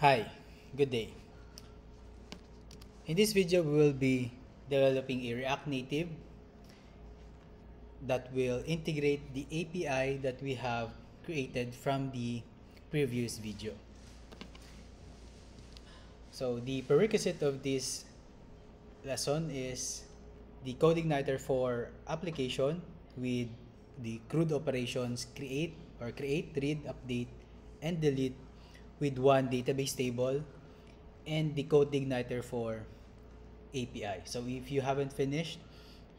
Hi, good day. In this video, we will be developing a React Native that will integrate the API that we have created from the previous video. So the prerequisite of this lesson is the CodeIgniter for application with the CRUD operations create or create, read, update, and delete with one database table and the CodeIgniter for API. So if you haven't finished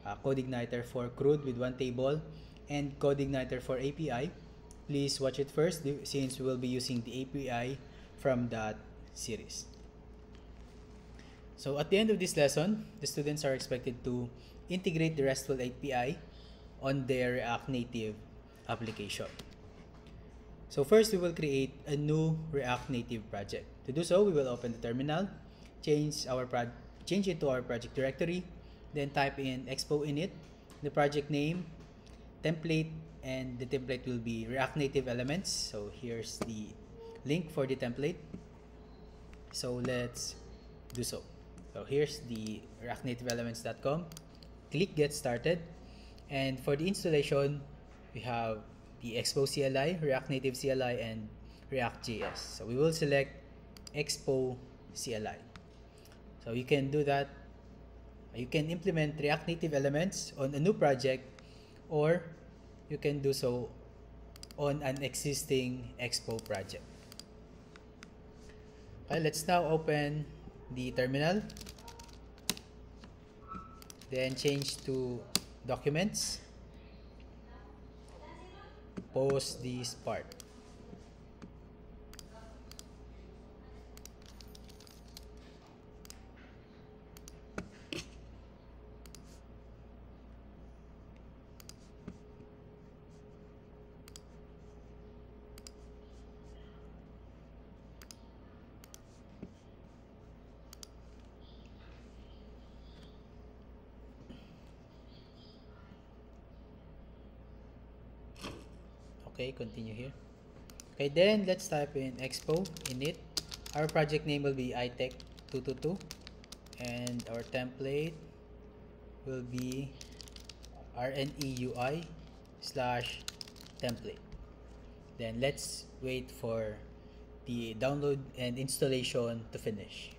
uh, CodeIgniter for CRUD with one table and CodeIgniter for API, please watch it first since we will be using the API from that series. So at the end of this lesson, the students are expected to integrate the RESTful API on their React Native application. So first, we will create a new React Native project. To do so, we will open the terminal, change our change it to our project directory, then type in expo init, the project name, template, and the template will be React Native elements. So here's the link for the template. So let's do so. So here's the reactnativeelements.com. Click get started. And for the installation, we have the Expo CLI, React Native CLI, and React.js. So we will select Expo CLI. So you can do that. You can implement React Native elements on a new project or you can do so on an existing Expo project. Okay, let's now open the terminal. Then change to documents pause this part. Okay continue here. Okay then let's type in expo init. Our project name will be itech 222 and our template will be rneui slash template. Then let's wait for the download and installation to finish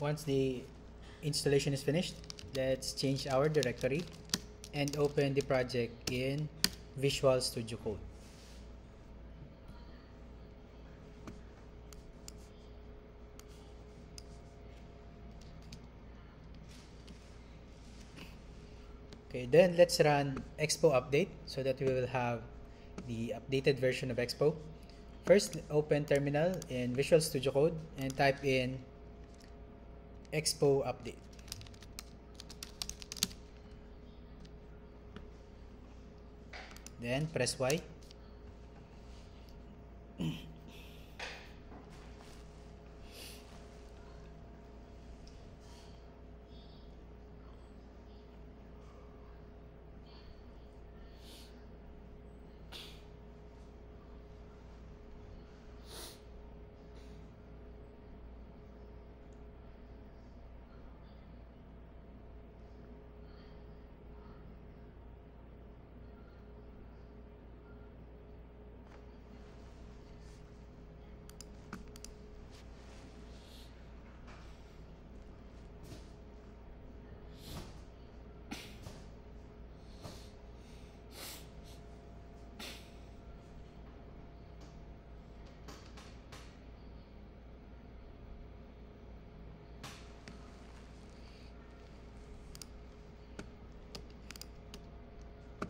once the installation is finished let's change our directory and open the project in Visual Studio Code. Okay then let's run expo update so that we will have the updated version of expo. First open terminal in Visual Studio Code and type in Expo update. Then press Y.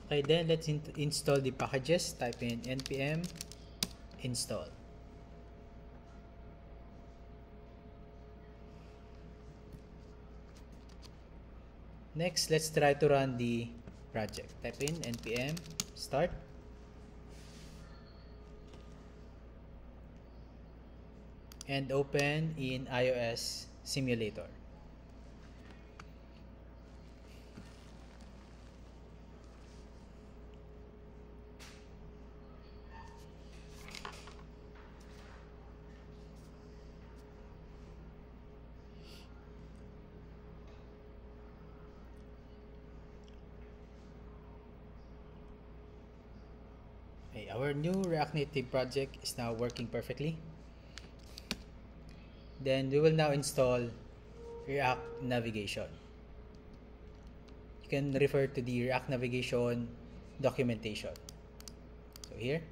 Okay, then let's in install the packages. Type in npm install. Next, let's try to run the project. Type in npm start. And open in iOS simulator. Okay, our new React Native project is now working perfectly. Then we will now install React Navigation. You can refer to the React Navigation documentation. So here,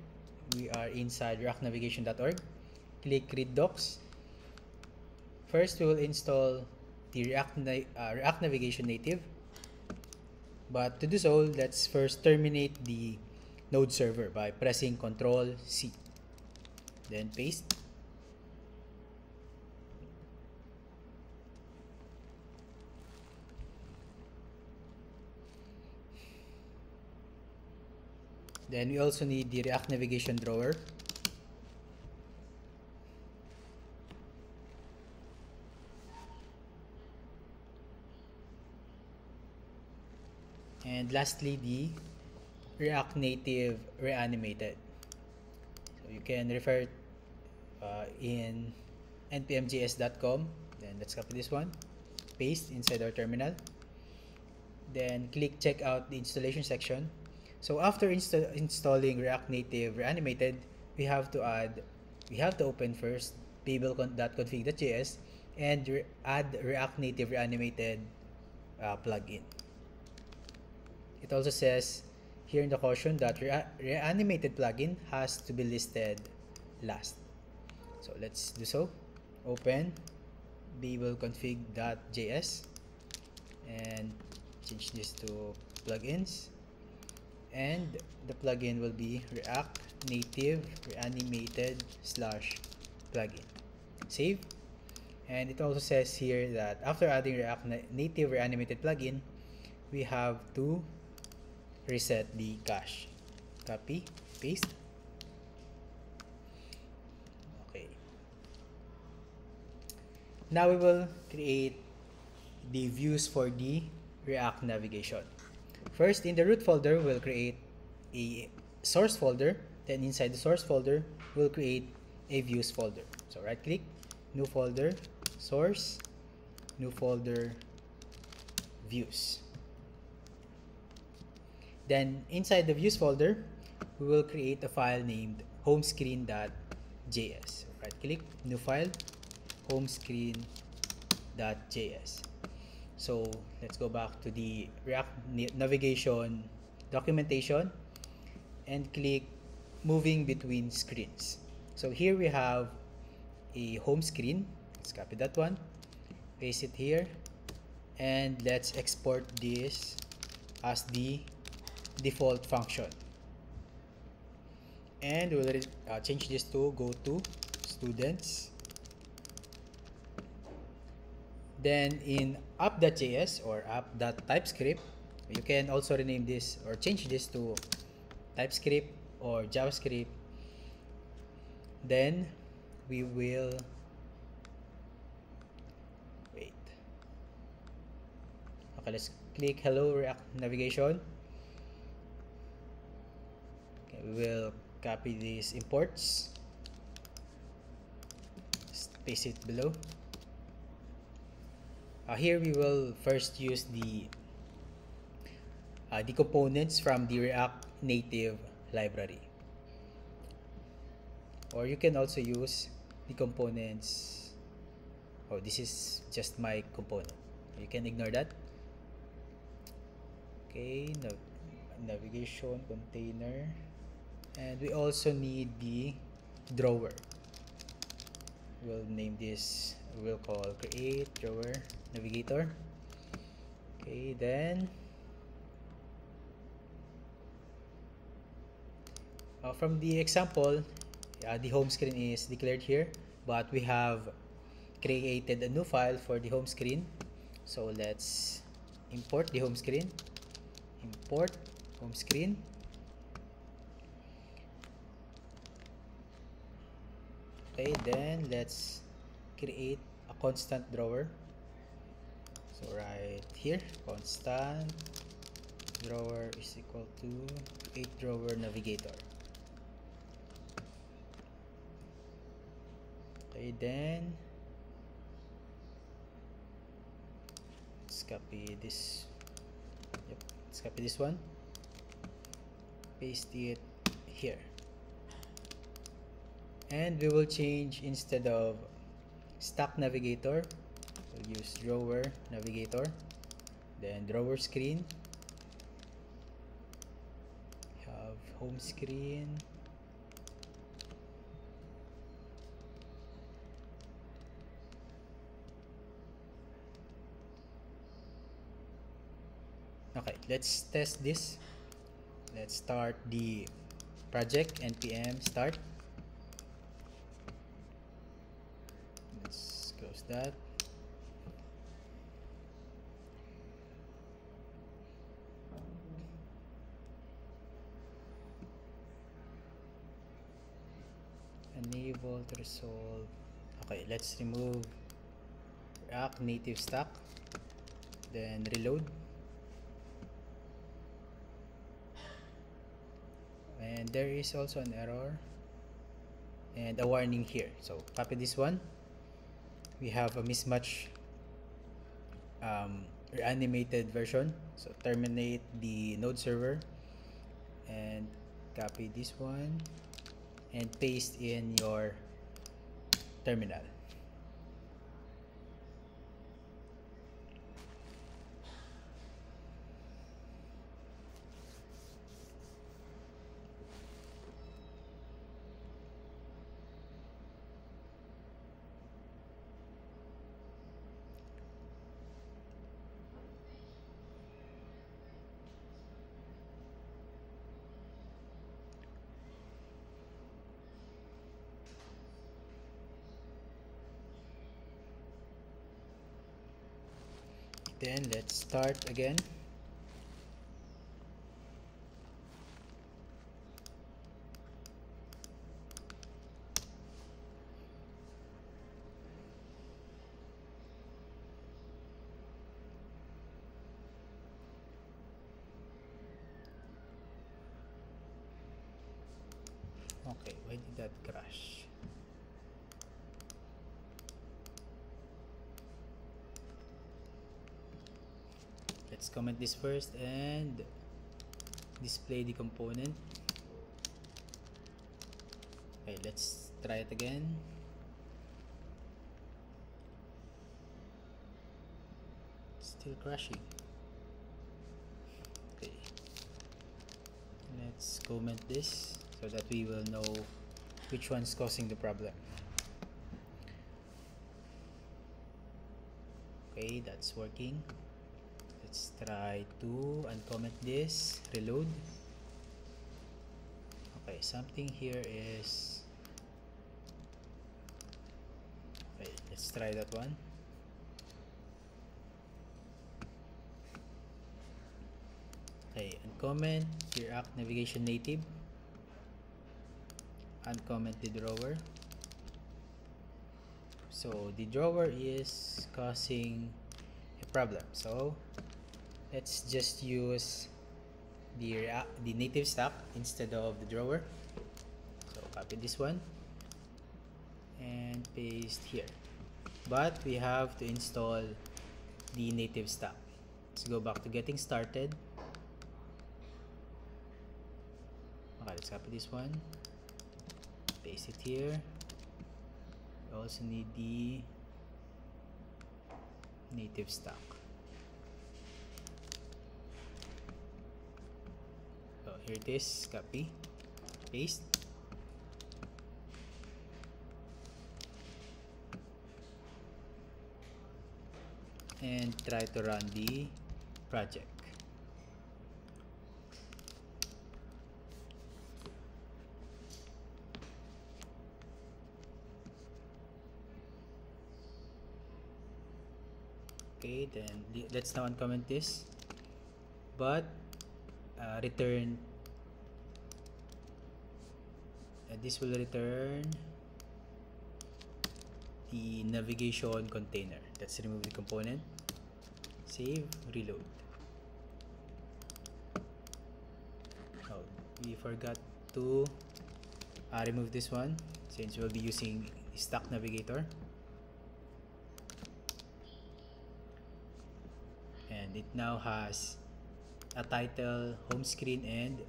we are inside reactnavigation.org. Click Read Docs. First, we will install the React, uh, React Navigation Native. But to do so, let's first terminate the node server by pressing Ctrl C. Then paste. Then we also need the React Navigation Drawer. And lastly, the React Native Reanimated. So you can refer uh, in npmjs.com. Then let's copy this one, paste inside our terminal. Then click check out the installation section. So after insta installing React Native Reanimated, we have to add, we have to open first babel.config.js and re add React Native Reanimated uh, plugin. It also says here in the caution that re reanimated plugin has to be listed last. So let's do so. Open babelconfig.js and change this to plugins and the plugin will be react native reanimated slash plugin save and it also says here that after adding react native reanimated plugin we have to reset the cache. Copy, paste. Okay. Now we will create the views for the React navigation. First, in the root folder, we'll create a source folder. Then inside the source folder, we'll create a views folder. So right click, new folder, source, new folder, views. Then inside the views folder, we will create a file named homescreen.js. Right click, new file, homescreen.js. So let's go back to the React navigation documentation and click moving between screens. So here we have a home screen. Let's copy that one, paste it here, and let's export this as the default function. And we'll uh, change this to go to students. Then in app.js or app.typescript you can also rename this or change this to typescript or javascript. Then we will wait. Okay let's click hello react navigation we will copy these imports. Paste it below. Uh, here we will first use the uh, the components from the React Native library. Or you can also use the components. Oh this is just my component. You can ignore that. Okay nav navigation container and we also need the drawer we'll name this we'll call create drawer navigator okay then uh, from the example, uh, the home screen is declared here, but we have created a new file for the home screen. So let's import the home screen. Import home screen. Okay, then let's create a constant drawer. So right here, constant drawer is equal to 8 drawer navigator. Okay, then let's copy this. Yep, let's copy this one. Paste it here. And we will change instead of stack navigator, we'll use drawer navigator, then drawer screen. Have home screen. Okay let's test this. Let's start the project npm start let's close that? Enable to resolve okay let's remove react native stack then reload. And there is also an error and a warning here. So copy this one we have a mismatch um, reanimated version so terminate the node server and copy this one and paste in your terminal. Then let's start again okay why did that crash let's comment this first and display the component. Okay let's try it again. Still crashing. Okay. Let's comment this so that we will know which one's causing the problem. Okay that's working try to uncomment this. Reload. Okay something here is okay let's try that one. Okay uncomment react navigation native. Uncomment the drawer. So the drawer is causing a problem. So let's just use the the native stack instead of the drawer. So copy this one and paste here. But we have to install the native stack let's go back to getting started. Okay let's copy this one. Paste it here. We also need the native stack here it is. Copy. Paste. And try to run the project. Okay then let's now uncomment this. But uh, return this will return the navigation container. Let's remove the component. Save reload. Oh we forgot to uh, remove this one since we'll be using stack navigator. And it now has a title home screen and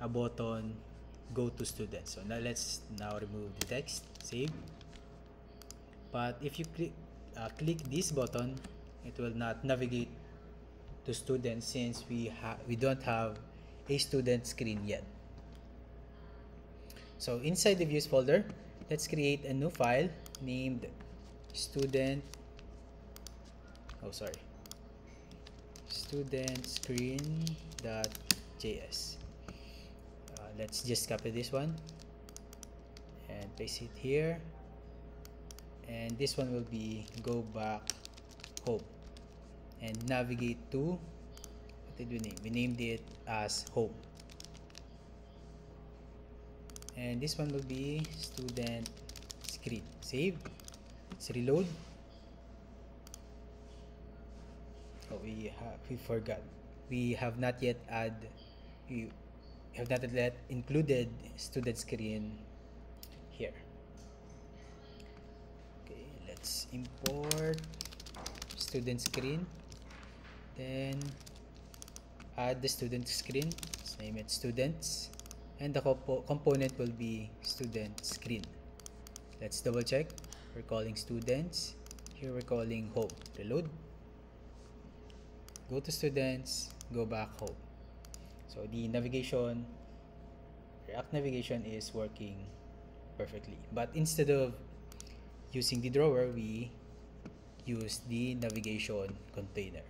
a button go to student so now let's now remove the text save but if you click uh, click this button it will not navigate to students since we have we don't have a student screen yet. So inside the views folder let's create a new file named student oh sorry. student screen.js let's just copy this one and paste it here. And this one will be go back home and navigate to what did we name? We named it as home. And this one will be student screen. Save. Let's reload. Oh we have we forgot. We have not yet add have not yet included student screen here. Okay let's import student screen. Then add the student screen. Let's name it students. And the compo component will be student screen. Let's double check. We're calling students. Here we're calling home. Reload. Go to students. Go back home so the navigation react navigation is working perfectly. But instead of using the drawer we use the navigation container.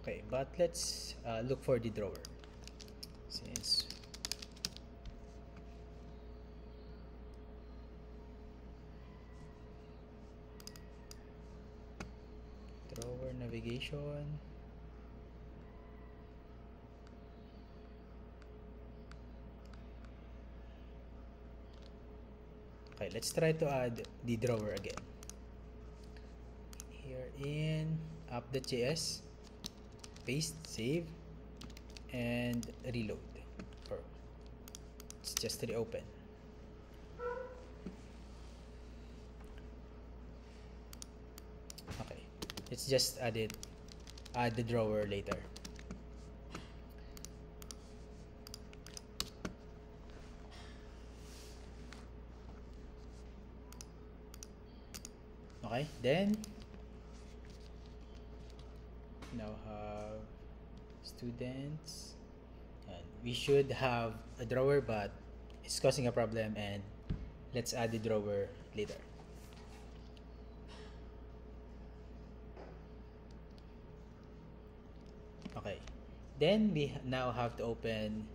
Okay but let's uh, look for the drawer. Since drawer navigation. Okay let's try to add the drawer again. Here in app.js paste save and reload. It's just reopen okay let's just add it add the drawer later. Okay then now have students and we should have a drawer but it's causing a problem and let's add the drawer later okay then we now have to open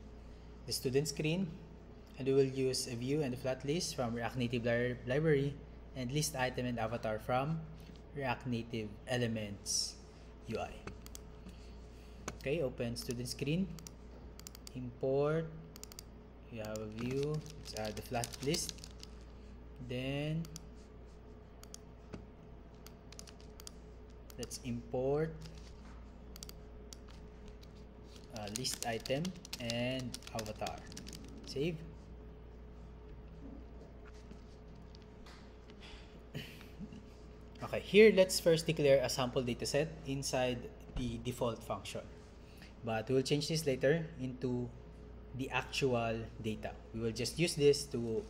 the student screen and we will use a view and a flat list from react native li- library and list item and avatar from react native elements UI. Okay, open student screen, import, you have a view, let's add the flat list, then let's import uh, list item and avatar. Save. Okay, here let's first declare a sample dataset inside the default function. But we'll change this later into the actual data. We will just use this to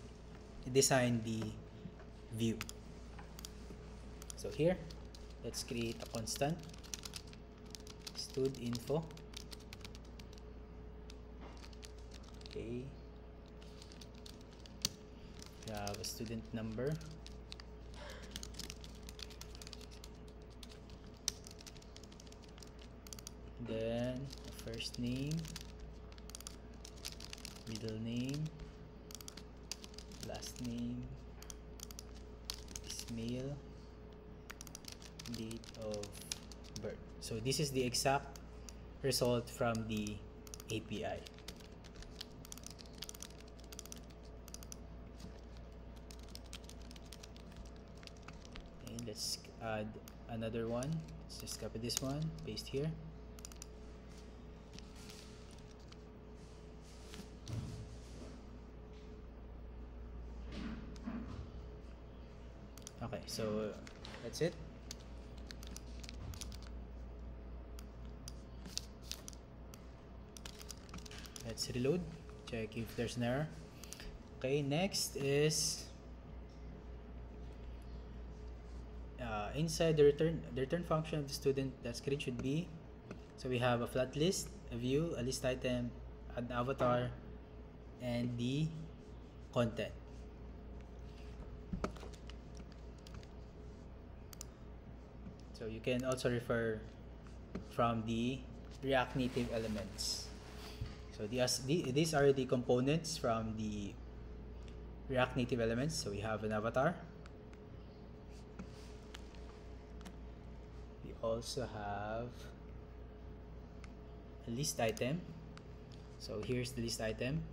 design the view. So here, let's create a constant stud info. okay we have a student number. Then first name. Middle name. Last name. Is male date of birth. So this is the exact result from the API another one. Let's just copy this one, paste here. Okay, so uh, that's it. Let's reload, check if there's an error. Okay, next is uh, inside the return the return function of the student that screen should be so we have a flat list, a view, a list item, an avatar, and the content. So you can also refer from the React Native elements. So these, these are the components from the React Native elements. So we have an avatar. Also have a list item. So here's the list item.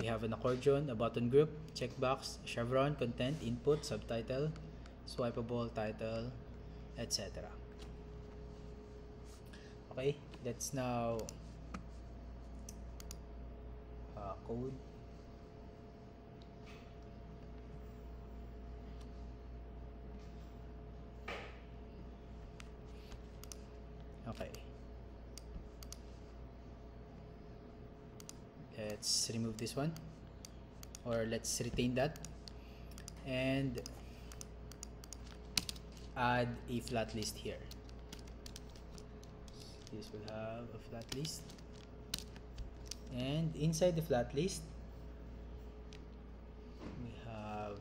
We have an accordion, a button group, checkbox, chevron, content, input, subtitle, swipeable, title, etc. Okay, let's now uh, code. Okay. Let's remove this one or let's retain that and add a flat list here. This will have a flat list and inside the flat list we have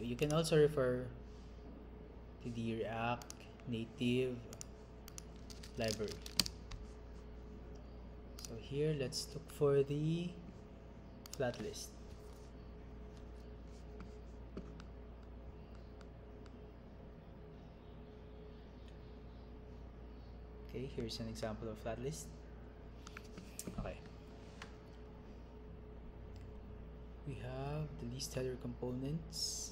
you can also refer to the React Native library. So here let's look for the flat list. Okay, here's an example of flat list. Okay. We have the list header components.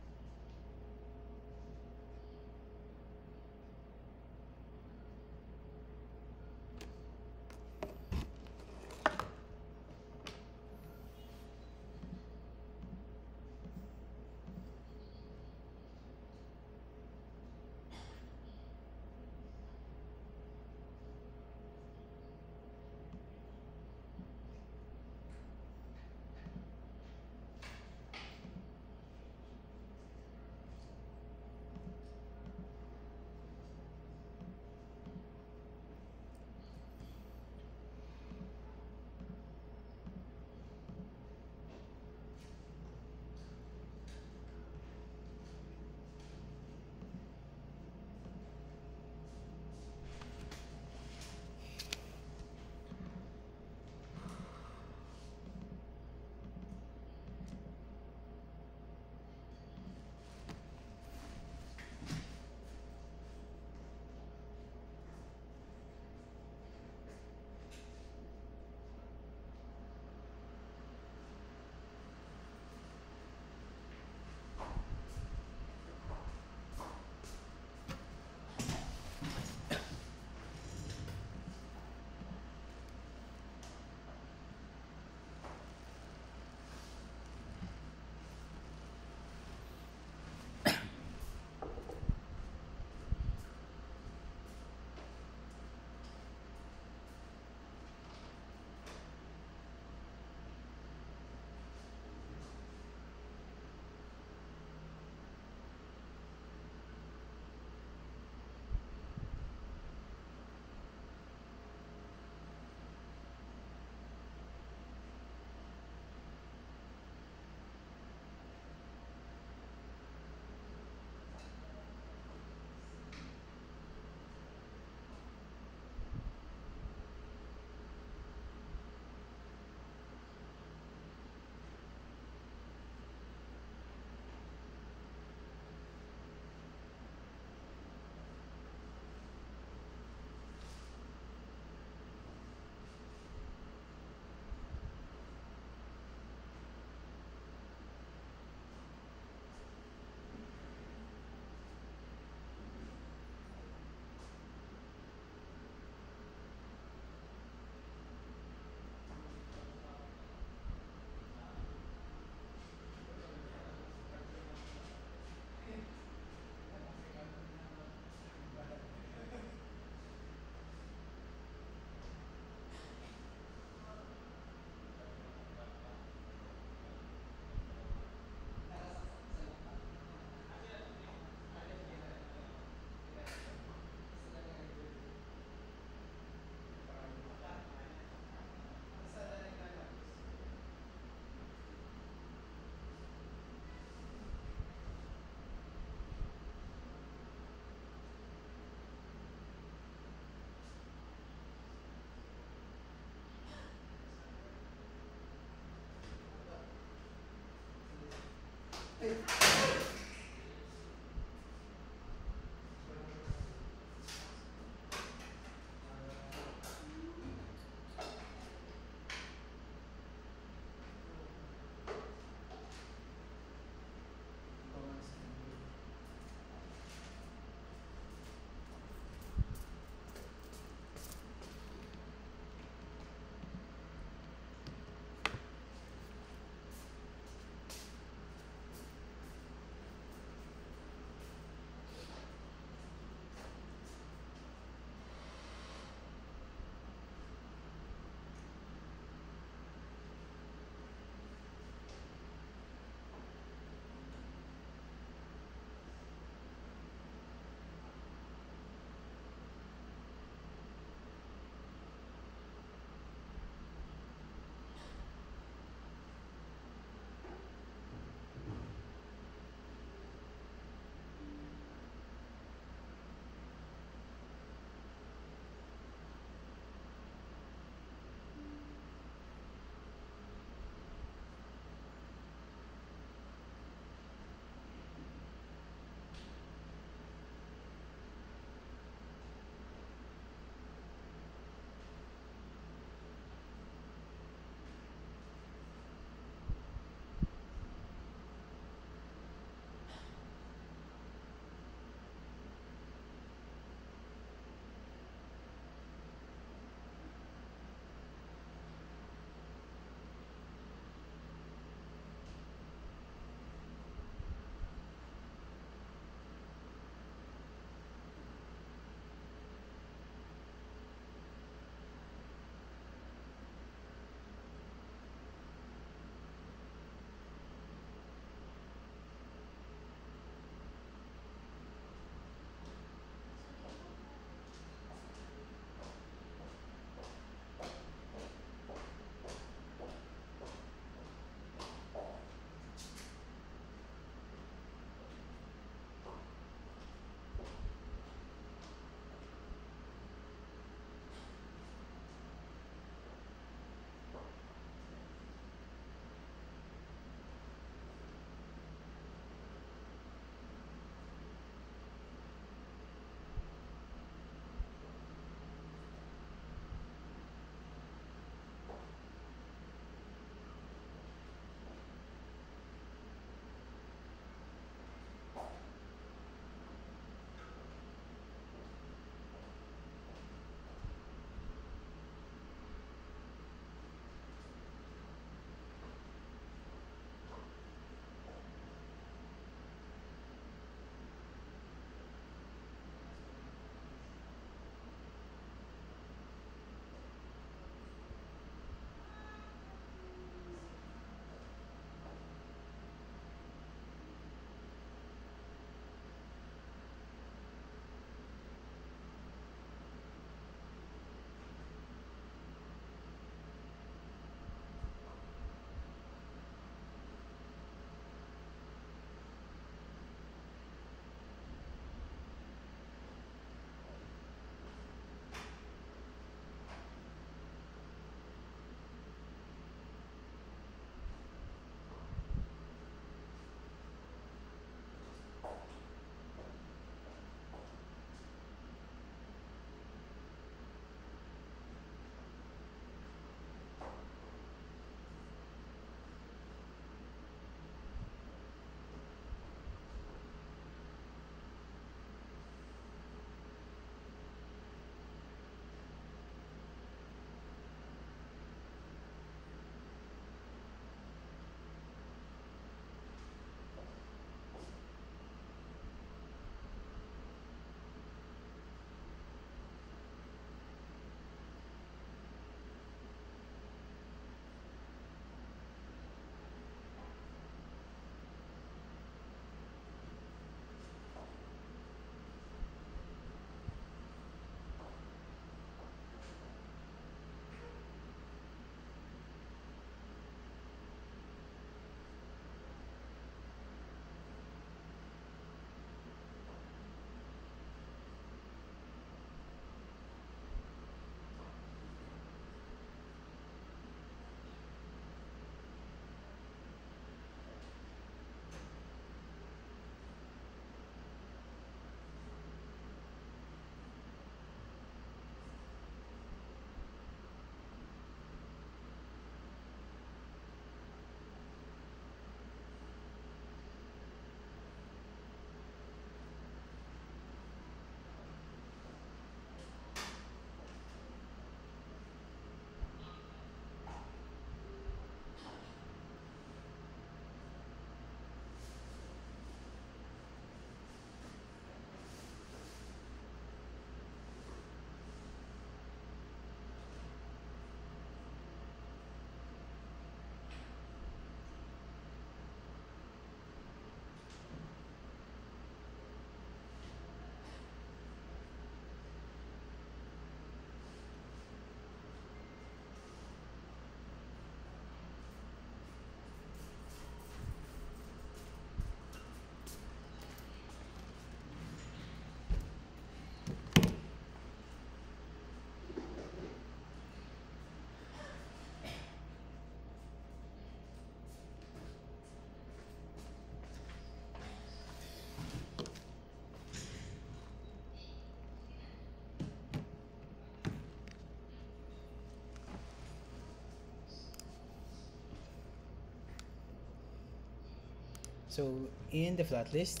So in the flat list,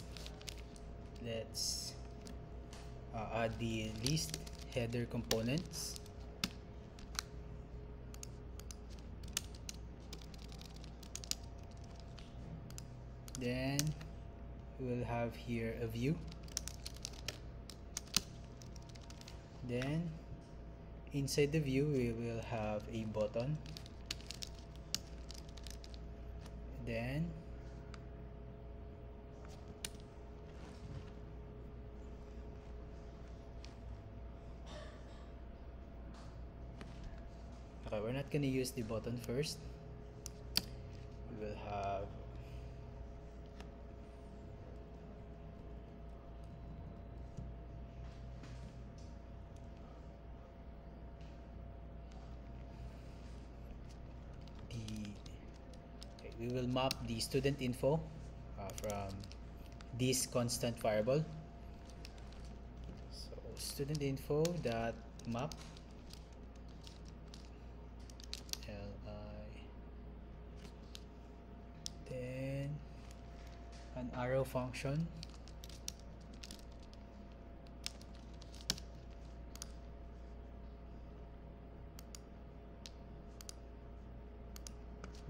let's uh, add the list header components. Then we will have here a view. Then inside the view we will have a button. Then Okay, we're not gonna use the button first. We will have the okay, we will map the student info uh, from this constant variable. So student info dot map li then an arrow function.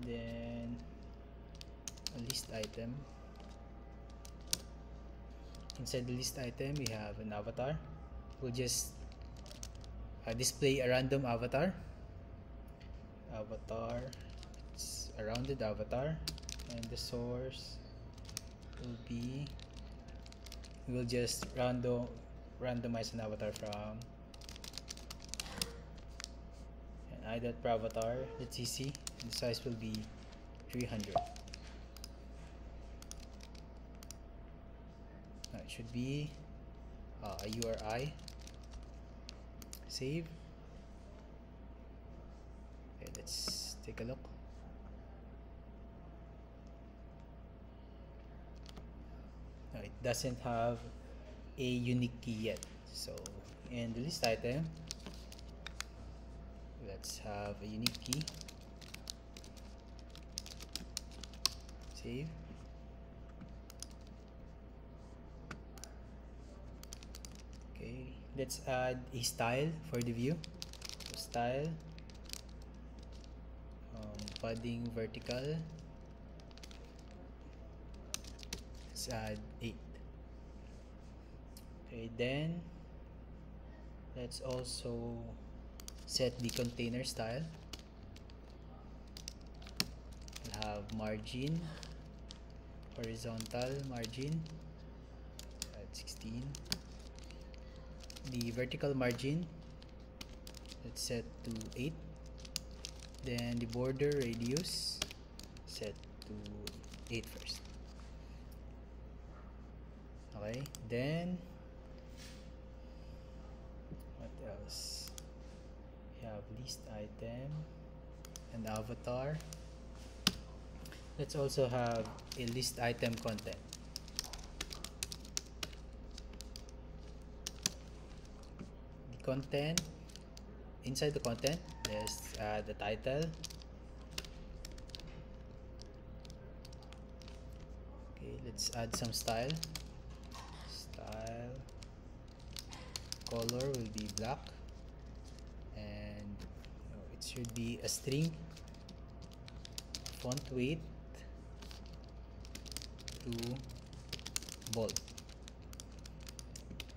Then a list item. Inside the list item we have an avatar. We'll just uh, display a random avatar. Avatar it's a rounded avatar. And the source will be we will just random randomize an avatar from and i.avatar let's see the size will be 300 now it should be uh, a URI save. Okay let's take a look no, it doesn't have a unique key yet. So in the list item let's have a unique key. Save. Okay let's add a style for the view. So style um, padding vertical. Let's add 8 okay then let's also set the container style. We'll have margin horizontal margin at 16 the vertical margin let's set to 8 then the border radius set to 8 first. Okay then what else we have list item and avatar. Let's also have a list item content. The content inside the content let's add uh, the title. Okay let's add some style. Style. Color will be black should be a string font weight to bold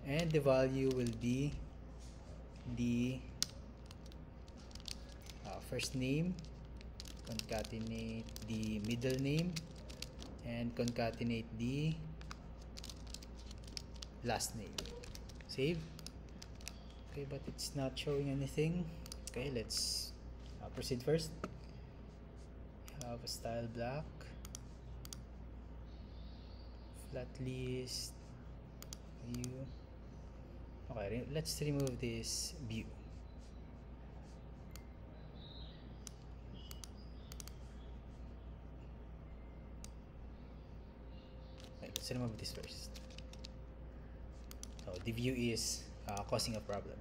and the value will be the uh, first name concatenate the middle name and concatenate the last name. Save. Okay but it's not showing anything. Okay let's proceed first. Have a style black. Flat list. View. Okay let's remove this view. Let's remove this first. So the view is uh, causing a problem.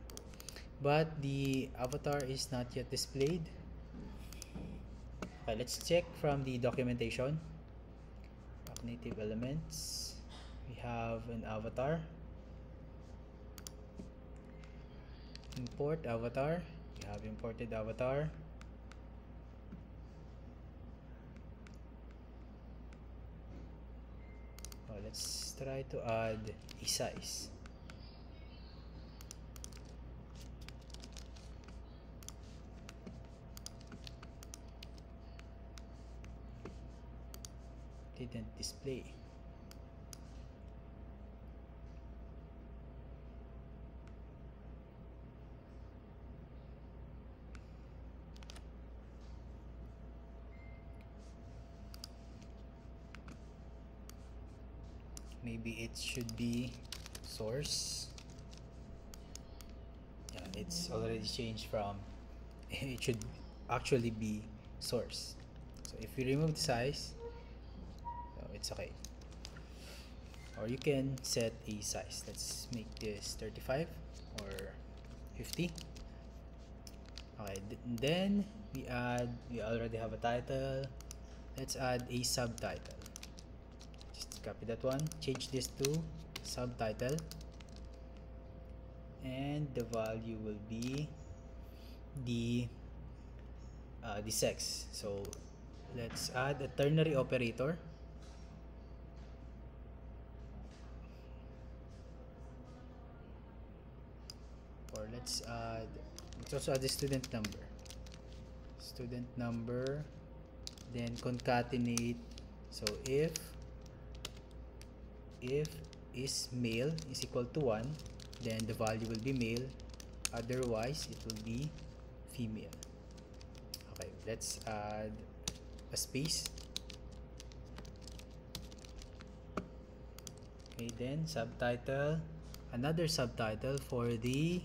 But the avatar is not yet displayed okay let's check from the documentation. Native elements. We have an avatar. Import avatar. We have imported avatar. Let's try to add a size didn't display. Maybe it should be source. It's already changed from it should actually be source. So if we remove the size it's okay. Or you can set a size. Let's make this 35 or 50 okay th then we add we already have a title. Let's add a subtitle. Just copy that one. Change this to subtitle. And the value will be the uh, the sex. So let's add a ternary operator or let's add also add the student number. Student number then concatenate. So if if is male is equal to 1 then the value will be male. Otherwise it will be female. Okay let's add a space. Okay then subtitle another subtitle for the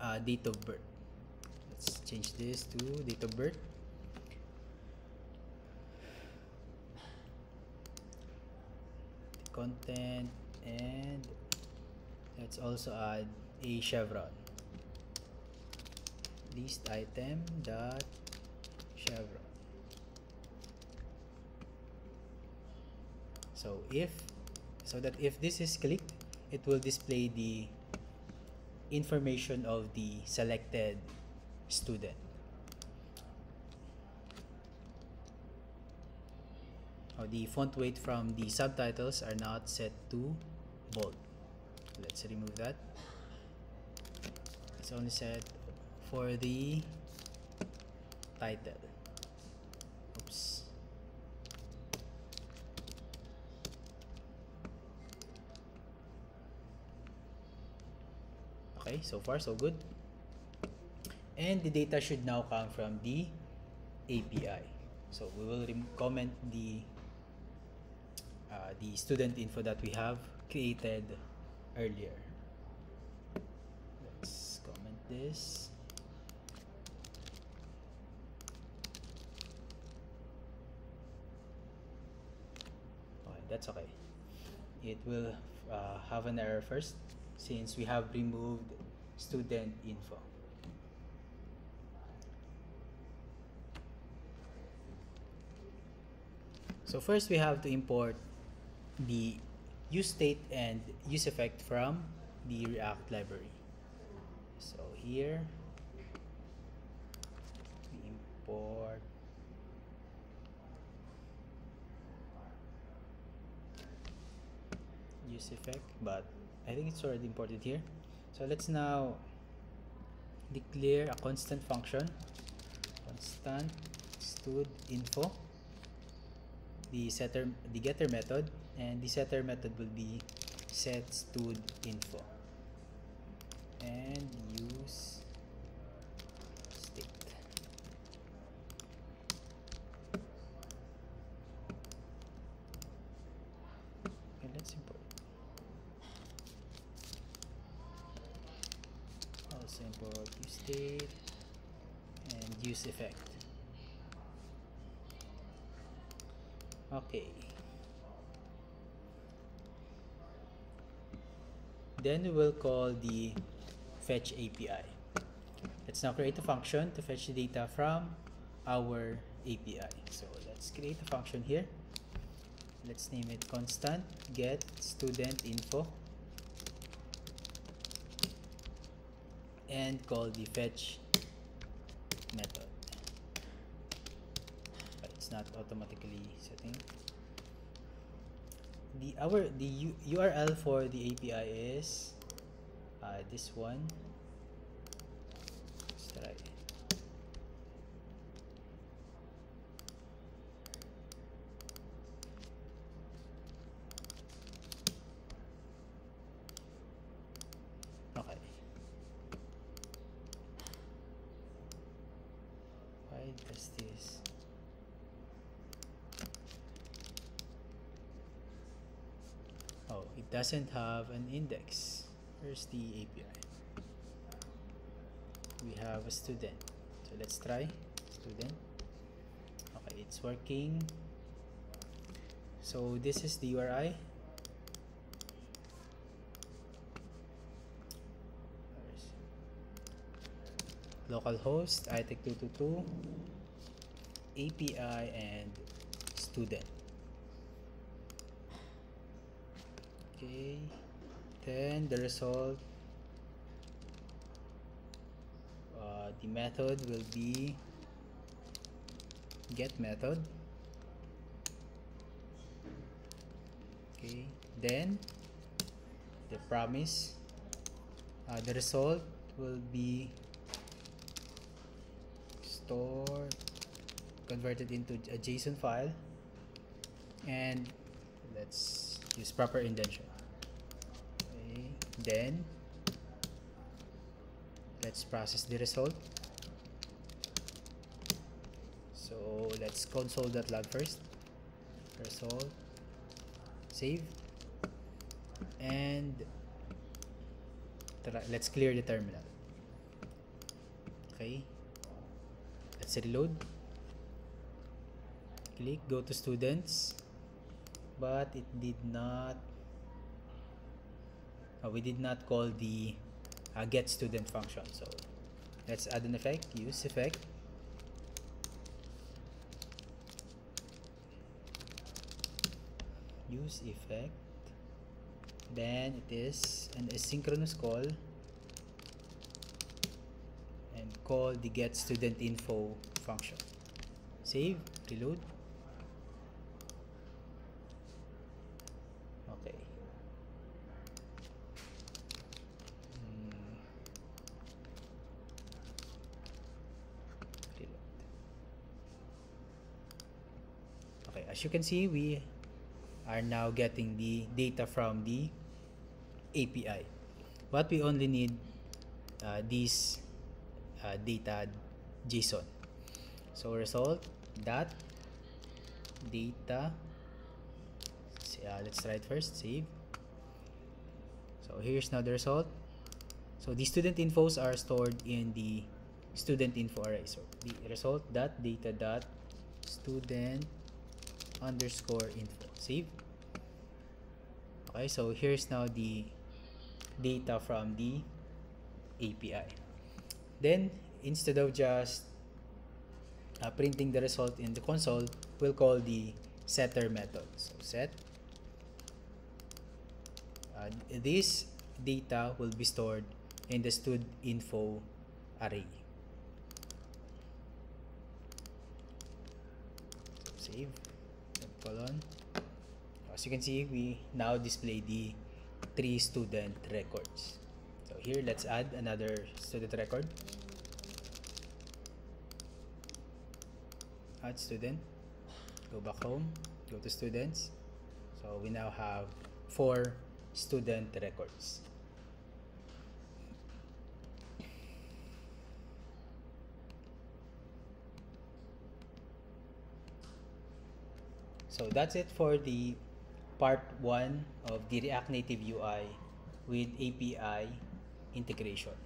uh, date of birth. Let's change this to date of birth. Content and let's also add a chevron. List item dot chevron. So if so that if this is clicked it will display the information of the selected student. Oh, the font weight from the subtitles are not set to bold. Let's remove that. It's only set for the title okay so far so good. And the data should now come from the API so we will comment the uh, the student info that we have created earlier. Let's comment this. Okay that's okay. It will uh, have an error first since we have removed student info. So first we have to import the use state and use effect from the react library. So here we import use effect but I think it's already imported here. So let's now declare a constant function. Constant stud info. The setter the getter method and the setter method will be set stud info. And use state okay let's import also import use state and use effect okay. Then we will call the fetch API let's now create a function to fetch the data from our API so let's create a function here. Let's name it constant get student info and call the fetch method. But it's not automatically setting the our the U, url for the api is uh, this one let's try okay why does this oh it doesn't have an index. Where's the API we have a student. So let's try. Student. Okay it's working. So this is the URI localhost itech222 API and student okay. Then the result uh, the method will be get method. Okay. Then the promise uh, the result will be stored converted into a json file. And let's use proper indentation then let's process the result. So let's console.log first. Result save. And let's clear the terminal. Okay. Let's reload. Click go to students. But it did not we did not call the uh, get student function so let's add an effect use effect. Use effect. Then it is an asynchronous call. And call the get student info function. Save reload okay Hmm. Reload. okay as you can see we are now getting the data from the API but we only need uh, uh, data JSON. So result dot data uh, let's try it first save. So here's now the result. So the student infos are stored in the student info array. So the result dot data dot student underscore info. Save okay so here's now the data from the API then instead of just uh, printing the result in the console we'll call the setter method. So set. Uh, this data will be stored in the stud info array. Save as you can see we now display the three student records. So here let's add another student record. Add student. Go back home. Go to students. So we now have four student records so that's it for the part 1 of the React Native UI with API integration